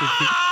Ah!